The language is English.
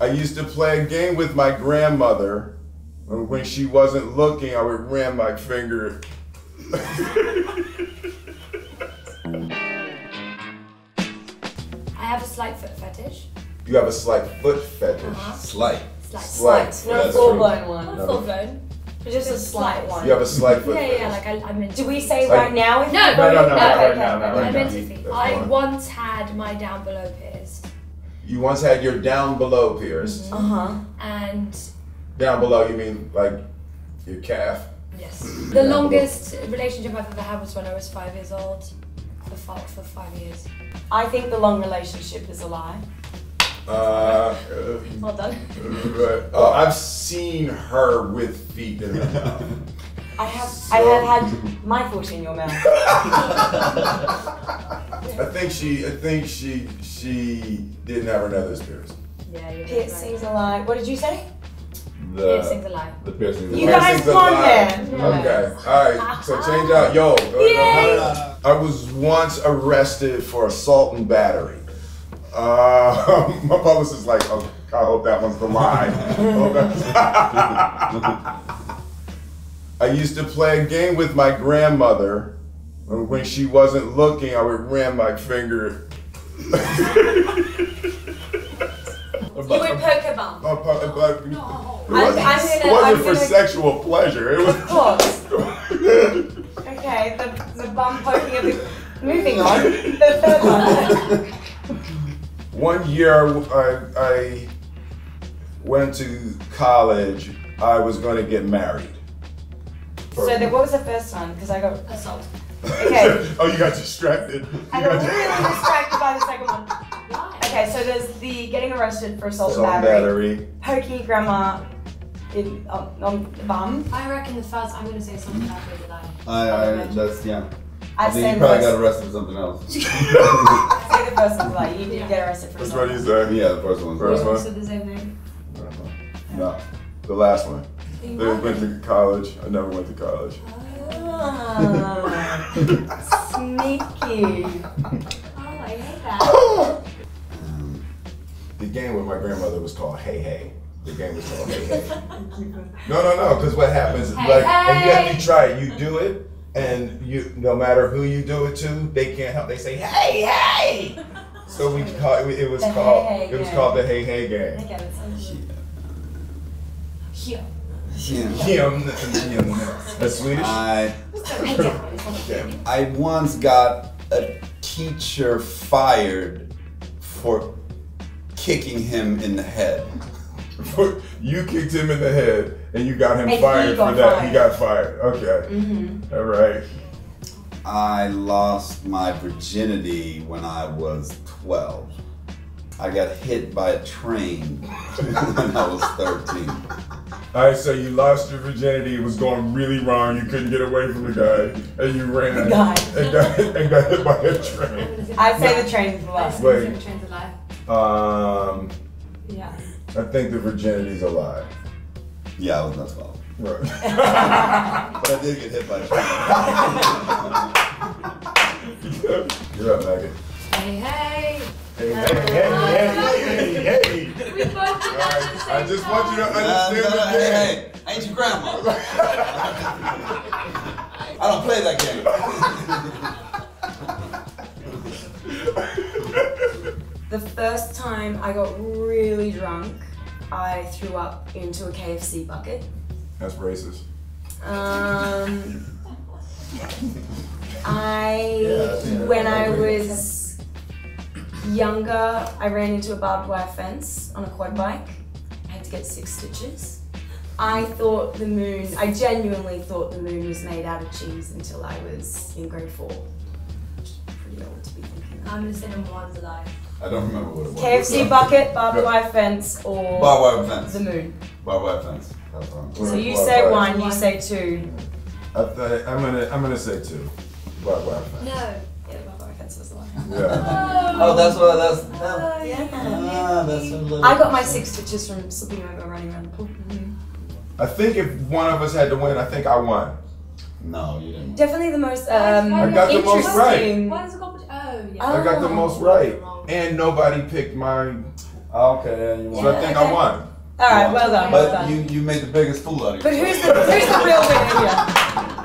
I used to play a game with my grandmother. And when she wasn't looking, I would ram my finger. I have a slight foot fetish. You have a slight foot fetish. Uh-huh. Slight. Slight. Slight. Not a full true. blown one. Not full blown. But just a slight one. You have a slight foot Yeah, fetish. yeah, like I, I'm Do we say Like- right now? if No, you- No, no, no, No, not right okay, now, not okay. right I'm now. into feet. That's I fine. once had my down below pierced, You once had your down below pierced. Uh-huh. and Down below, you mean like your calf? yes, the longest relationship I've ever had was when I was five years old, for five for five years. I think the long relationship is a lie. Uh, Well done. uh, uh, I've seen her with feet in her mouth. I have So- I have had my foot in your mouth. I think she, I think she, she didn't have her nethers pierced. Yeah, you're Piercings a lie. What did you say? The Piercing's a lie. The piercing. You piercing's guys a won lie. then. Okay, alright, so change out, yo. uh, Yay! I was once arrested for assault and battery. Uh, my publicist is like, oh, I hope that one's the lie. I hope that's- I used to play a game with my grandmother. And when she wasn't looking, I would ram my finger. You would poke a. Uh, but- but- It No. wasn't, I'm it wasn't for gonna- sexual pleasure. It was. Of course. Okay, the, the bum poking of the. Moving on. The third one. One year I, I went to college. I was going to get married. So then what was the first one? Because I got. Assault. Okay. oh, you got distracted. You I got got really distracted by the second one. Why? Okay, so there's the getting arrested for assault and Assault and battery, battery. poking grandma in, on, on the bum. I reckon the first. I'm gonna say something about the lie. I, I, that's, yeah. I I think say you probably first, got arrested for something else. I say the first one's like you did Yeah. get arrested for Which assault. one you say? yeah, the first one. First We all one? said the same thing. No, the last one. They went to college. I never went to college. Ah, sneaky. Oh, I hate that. Um, The game with my grandmother was called Hey Hey. The game was called Hey Hey. No, no, no. Because what happens, is Hey, like, and you have to try it. You do it, and you, no matter who you do it to, they can't help. They say Hey Hey. So we call it. It was The called. Hey Hey it was game. called the Hey Hey game. Okay, that sounds Here. yeah. Him, him. That's Swedish. I, I once got a teacher fired for kicking him in the head. you kicked him in the head, and you got him And fired got for that. He got fired. Okay. Mm-hmm. All right. I lost my virginity when I was 12. I got hit by a train when I was 13. All right. So you lost your virginity. It was going really wrong. You couldn't get away from the guy, and you ran The guy. and got and got hit by a train. I say the train is the last. Wait. Wait. Train's alive. Um, Yeah. I think the virginity's a lie. Yeah, I was not 12. Right. But I did get hit by a train. You're up, Maggie. Hey, hey. Hey, hey, hey, hey, hey, hey. We both did that at the same I just want you to time. Uh, understand the hey, game. hey, I ain't your grandma. I don't play that game. The first time I got really drunk, I threw up into a KFC bucket. That's racist. Um, I, Yeah, younger, I ran into a barbed wire fence on a quad bike. I had to get six stitches. I thought the moon, I genuinely thought the moon was made out of cheese until I was in grade four. Pretty old to be thinking that. I'm gonna say number one's alive. I don't remember what it was. KFC bucket, barbed wire fence, or Barbed wire fence. the moon. Barbed wire fence. That's wrong. So you Barbed say wire. one, you say two. I th- I'm gonna I'm gonna say two. Barbed wire fence. No. Yeah, barbed wire fence was the one. Yeah. Oh, that's what that's. Oh, yeah. Ah, that's a little. I got my six stitches from slipping over running around the pool. I think if one of us had to win, I think I won. No, you didn't. Definitely the most um, I got the most right. Why does it go? Oh, yeah. Oh. I got the most right, and nobody picked my Okay, yeah, you So. I think I won. All right, well done, well But done. you, you made the biggest fool out of you But who's the who's the real winner here?